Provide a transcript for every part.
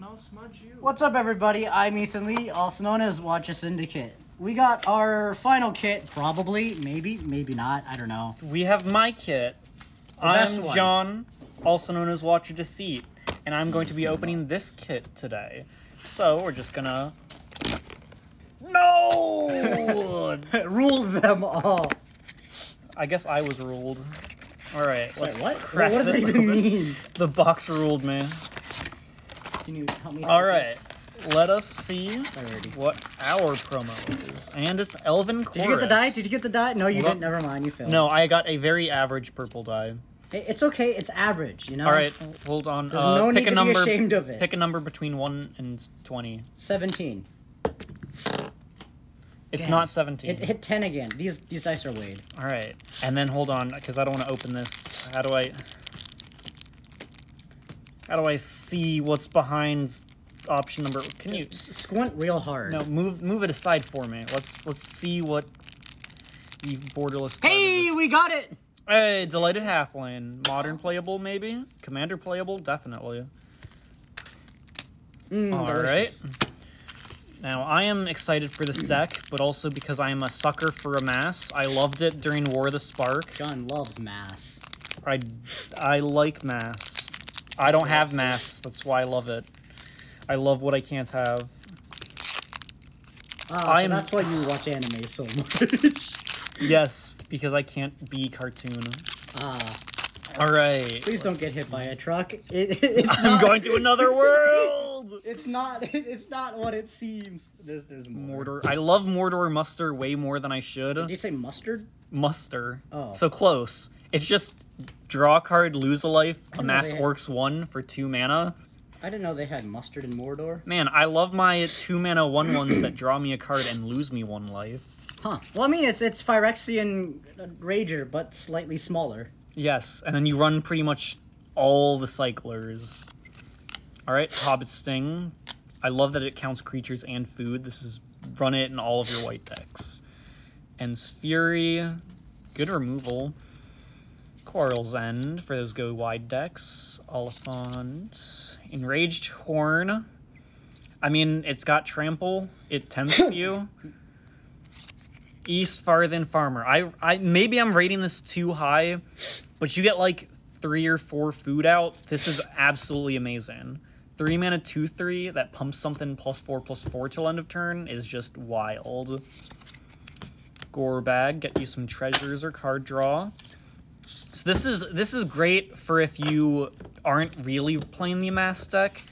don't know. Smudge you. What's up, everybody? I'm Ethan Li, also known as Watcher Syndicate. We got our final kit, probably, maybe, maybe not. I don't know. We have my kit. best I'm one. John, also known as Watcher Deceit, and I'm going to be opening this kit today. So we're just gonna. No! Rule them all. I guess I was ruled. All right, let's Wait, what? crack what does that this even open. mean? The box ruled me. Can you help me? All right, let us see this? Alrighty. what our promo is, and it's Elven Chorus. Did you get the die? Did you get the die? No, you Hold didn't. Never mind. You failed. No, I got a very average purple die. It's okay. It's average. You know. All right, hold on. There's uh, no pick need a to number. be ashamed of it. Pick a number between one and twenty. Seventeen. It's Damn. not seventeen. It hit ten again. These these dice are weighed. All right, and then hold on, because I don't want to open this. How do I? How do I see what's behind option number? Can you? Squint real hard. No, move move it aside for me. Let's let's see what the borderless. Hey, we got it. Hey, delighted halfling, modern playable maybe, commander playable definitely. Mm, All delicious. right. Now, I am excited for this deck, but also because I am a sucker for a mass. I loved it during War of the Spark. John loves mass. I, I like mass. I don't have mass. That's why I love it. I love what I can't have. Ah, so I'm- that's why you watch anime so much. Yes, because I can't be cartoon. ah, All right. please don't get hit by a truck. It, it's I'm not- going to another world. It's not. It's not what it seems. There's, there's more. Mordor. I love Mordor Muster way more than I should. Did you say mustard? Muster. Oh. So close. It's just draw a card, lose a life, amass they had- orcs one for two mana. I didn't know they had mustard in Mordor. Man, I love my two mana one ones that draw me a card and lose me one life. Huh. Well, I mean, it's it's Phyrexian Rager, but slightly smaller. Yes, and then you run pretty much all the cyclers. All right, Hobbit Sting. I love that it counts creatures and food. This is run it in all of your white decks. Ent's Fury, good removal. Quarrel's End for those go wide decks. Oliphaunt, Enraged Horn. I mean, it's got Trample. It tempts you. Eastfarthing Farmer. I, I maybe I'm rating this too high, but you get like three or four food out. This is absolutely amazing. Three mana, two three that pumps something plus four plus four till end of turn is just wild. Gorbag, get you some treasures or card draw. So this is this is great for if you aren't really playing the amass deck,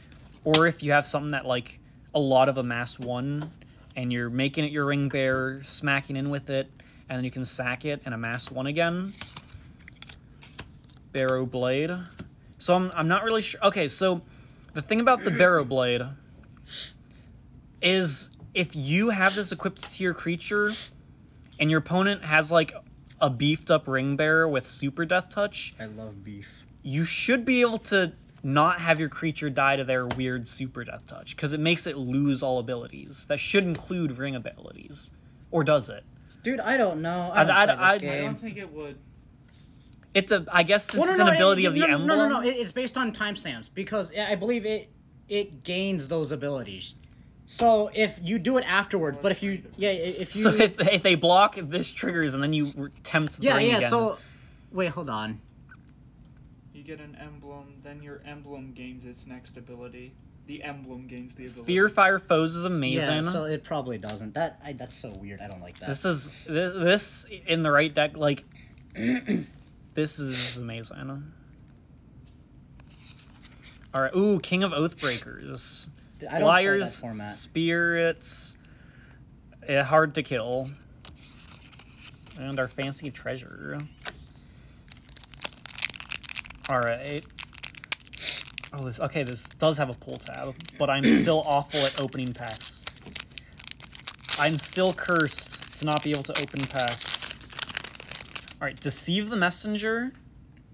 or if you have something that like a lot of amass one, and you're making it your ring bearer, smacking in with it, and then you can sack it and amass one again. Barrow blade. So I'm I'm not really sure. Okay, so the thing about the barrow blade is if you have this equipped to your creature, and your opponent has like a beefed up ring bearer with super death touch, I love beef. you should be able to not have your creature die to their weird super death touch because it makes it lose all abilities. That should include ring abilities, or does it? Dude, I don't know. I- I don't I- play this I game. don't think it would. It's a. I guess since Well, no, it's no, an ability it- of the no, emblem. No, no, no. It, it's based on timestamps because I believe it it gains those abilities. So if you do it afterward, but if you yeah if you So if, if they block, this triggers, and then you tempt the yeah ring yeah again. so wait hold on You get an emblem, then your emblem gains its next ability. The emblem gains the ability. Fear Fire Foes is amazing. yeah so it probably doesn't that I, that's so weird I don't like that This is this, this in the right deck. Like this is amazing. All right. Ooh, King of Oathbreakers. I don't play that Flyers, spirits, eh, hard to kill, and our fancy treasure. All right. Oh, this okay. This does have a pull tab, but I'm still awful at opening packs. I'm still cursed to not be able to open packs. All right, deceive the messenger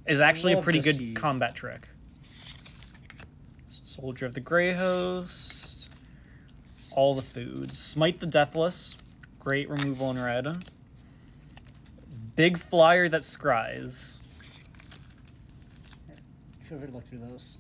is actually a Love pretty good combat trick. Soldier of the Grey Host. All the foods. Smite the Deathless. Great removal in red. Big flyer that scries. If you ever look through those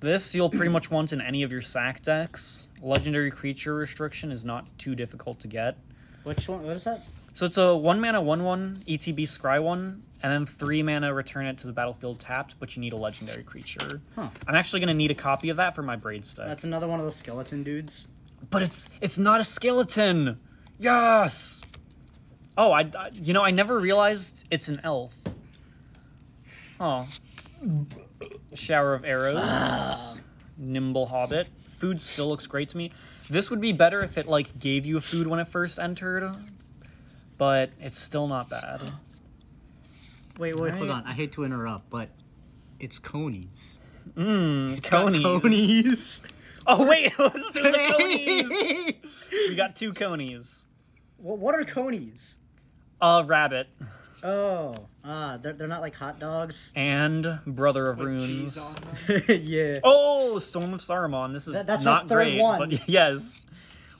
This you'll pretty much want in any of your sack decks. Legendary creature restriction is not too difficult to get. Which one? What is that? So it's a one mana one one ETB scry one, and then three mana return it to the battlefield tapped, but you need a legendary creature. Huh. I'm actually gonna need a copy of that for my braid deck. That's another one of those skeleton dudes. But it's it's not a skeleton. Yes. Oh, I, I you know I never realized it's an elf. Oh. Shower of arrows. Nimble hobbit. Food still looks great to me. This would be better if it like gave you a food when it first entered, but it's still not bad. Wait, wait, hold on. I hate to interrupt, but it's conies. Mmm, It's got conies. conies. Oh wait, let's do the conies. we got two conies. what, what are conies? A rabbit Oh, ah, they're, they're not like hot dogs. and brother of With runes. cheese on them. yeah. Oh, Storm of Saruman. This is That- that's our not third great, one. but yes,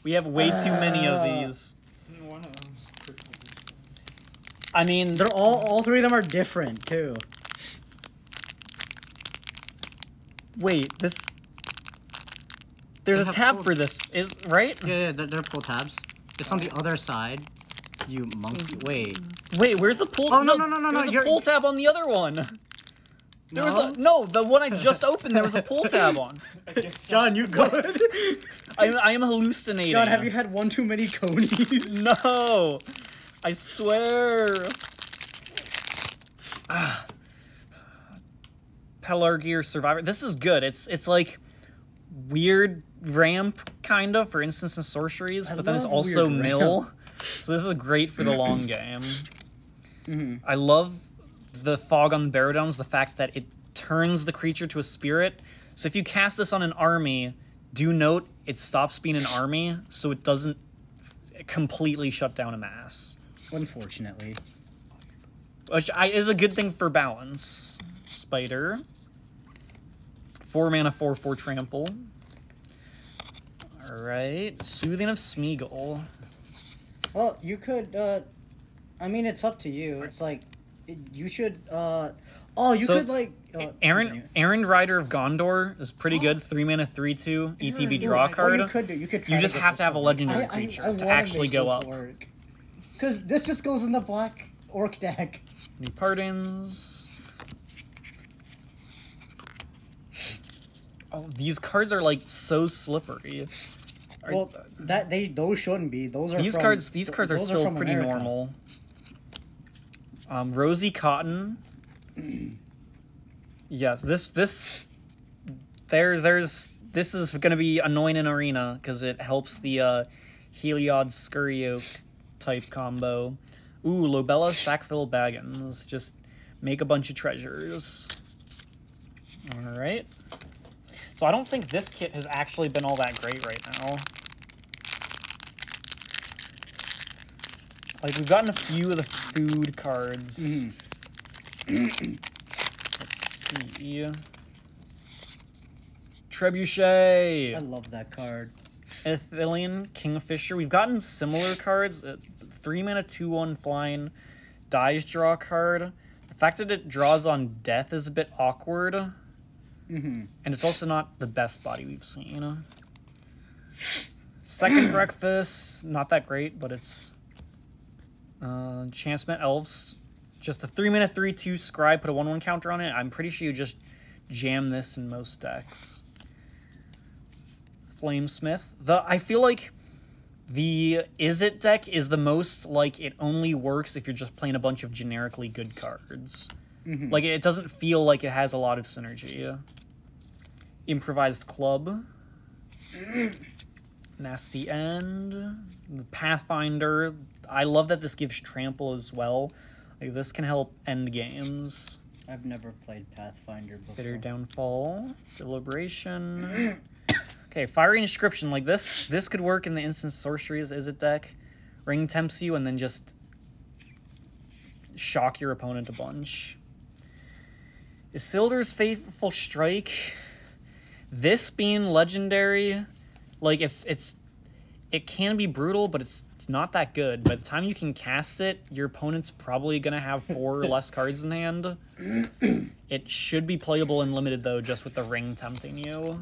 we have way too many of Uh. these. One of them's pretty- I mean, They're all all three of them are different too. wait, this. There's They a have tab full- for this, is right? Yeah, yeah, they're, they're pull tabs. It's on the other side. You monkey. Mm-hmm. Wait. Wait, where's the pull? Oh, no, no, no, no, no, There's a you're- pull tab on the other one. There was No? a, no, the one I just opened. There was a pull tab on. John, you good? I, I am hallucinating. John, have you had one too many conies? No, I swear. Ah. Pelargir Survivor. This is good. It's it's like weird ramp kind of for instance and sorceries, I but then it's also mill. So this is great for the long game. hmm I love the fog on the Barrow-Downs, the fact that it turns the creature to a spirit. So if you cast this on an army, do note it stops being an army, so it doesn't completely shut down a mass, Unfortunately. which I, is a good thing for balance. Spider, four mana, four four trample. All right, soothing of Smeagol. Well, you could. uh I mean, it's up to you. It's like it, you should. uh Oh, you So, could like. Uh, Aaron. Errand-Rider of Gondor is pretty good. Three mana, three two ETB draw What card. you could do, you could. try You just get have to have a work. legendary creature to wanna actually go up. work. Cause this just goes in the black orc deck. New pardons. Oh, these cards are like so slippery. Are- Well, that they those shouldn't be. Those are these from- cards these th- cards are still from pretty America. normal. Um, Rosie Cotton. yes, this this there's there's this is gonna be annoying in arena because it helps the uh, Heliod Skuriok type combo. Ooh, Lobelia Sackville Baggins. Just make a bunch of treasures. All right. So I don't think this kit has actually been all that great right now. Like we've gotten a few of the food cards. Mhm. Let's see. Trebuchet, I love that card. Ithilien, Kingfisher. We've gotten similar cards. uh, Three mana, two one flying, dies draw card. The fact that it draws on death is a bit awkward, hmm and it's also not the best body we've seen. Second breakfast, not that great, but it's uh, Enchantment Elves. Just a three mana three two scribe, put a one one counter on it. I'm pretty sure you just jam this in most decks. Flamesmith. The I feel like the is it deck is the most like it only works if you're just playing a bunch of generically good cards. hmm Like it doesn't feel like it has a lot of synergy. Improvised club. Nasty end. The Pathfinder. I love that this gives trample as well. Like this can help end games. I've never played Pathfinder before. Bitter downfall. Deliberation. Okay, fiery inscription like this. This could work in the instant sorceries is it deck. Ring tempts you and then just shock your opponent a bunch. Isildur's fateful strike. This being legendary, like it's it's it can be brutal, but it's It's not that good. By the time you can cast it, your opponent's probably gonna have four or less cards in hand. It should be playable and limited though, just with the ring tempting you.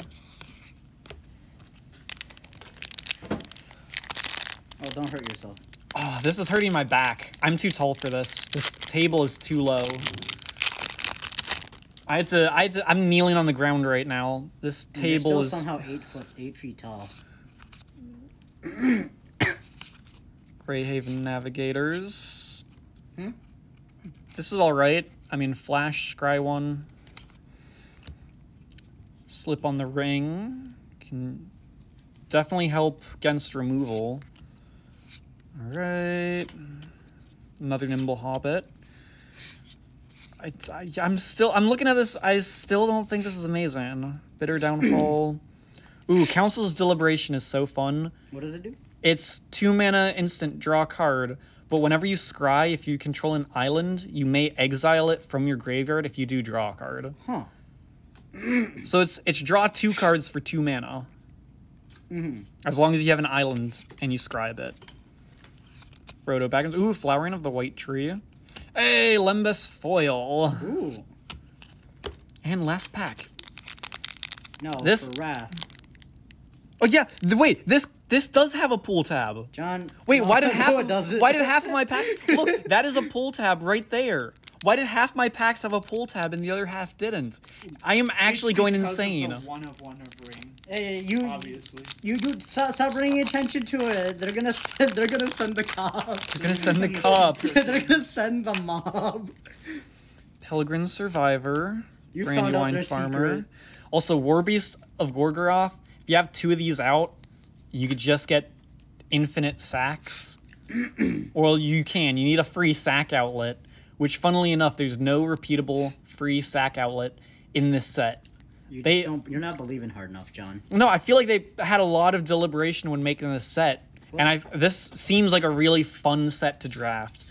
Oh, don't hurt yourself. Oh, this is hurting my back. I'm too tall for this. This table is too low. I had to. I had to. I'm kneeling on the ground right now. This And table still is. somehow eight foot, eight feet tall. Greyhaven Navigators. Hmm? This is all right. I mean, Flash, Scry one. Slip on the ring can definitely help against removal. All right. Another nimble hobbit. I, I, I'm still. I'm looking at this. I still don't think this is amazing. Bitter downfall. Ooh, Council's Deliberation is so fun. What does it do? It's two mana instant draw card, but whenever you scry, if you control an island, you may exile it from your graveyard if you do draw a card. Huh. So it's it's draw two cards for two mana. Mm-hmm. As long as you have an island and you scribe it. Frodo Baggins. Ooh, Flowering of the White Tree. Hey, Lembas Foil. Ooh. And last pack. No, This- Wrath. Oh yeah, th- wait, this this does have a pull tab. John. Wait, why did half it why did half of my pack look that is a pull tab right there. Why did half my packs have a pull tab and the other half didn't? I am actually going because of the insane. one of one of ring, Hey, you obviously. you do stop, stop bringing attention to it. They're gonna send. They're gonna send the cops. They're gonna send the cops. they're gonna send the mob. Pelargir Survivor, You found out Brandywine their Farmer. secret. Also, Warbeast of Gorgoroth. If you have two of these out, you could just get infinite sacks. or you can. You need a free sack outlet, which, funnily enough, there's no repeatable free sack outlet in this set. You They- just don't. You're not believing hard enough, John. No, I feel like they had a lot of deliberation when making this set, and I this seems like a really fun set to draft.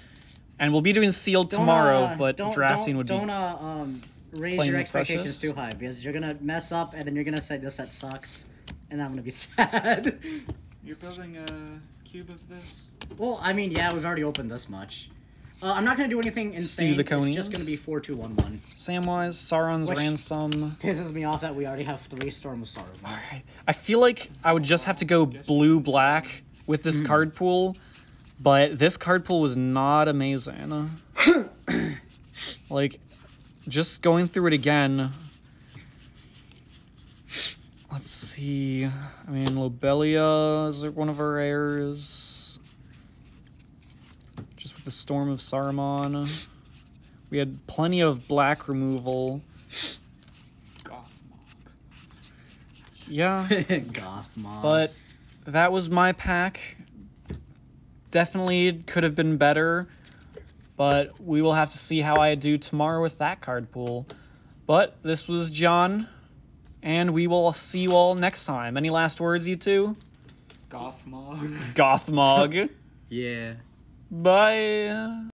And we'll be doing sealed Don't, tomorrow, uh, but don't, drafting don't, would be don't uh, um raise Plain your expectations precious. too high because you're gonna mess up and then you're gonna say this set sucks, and I'm gonna be sad. You're building a cube of this? well, I mean, yeah, we've already opened this much. Uh, I'm not gonna do anything insane. the It's just gonna be four two one one. Samwise, Sauron's Which- ransom. Pisses me off that we already have three Storm of Saruman. I feel like I would just have to go blue black with this card pool, but this card pool was not amazing. like, just going through it again. Let's see. I mean, Lobelia is one of our rares. The Storm of Saruman. We had plenty of black removal. Goth. Yeah. Goth mob. But that was my pack. Definitely could have been better, but we will have to see how I do tomorrow with that card pool. But this was John, and we will see you all next time. Any last words, you two? Goth mob. Gothmog. yeah. Bye.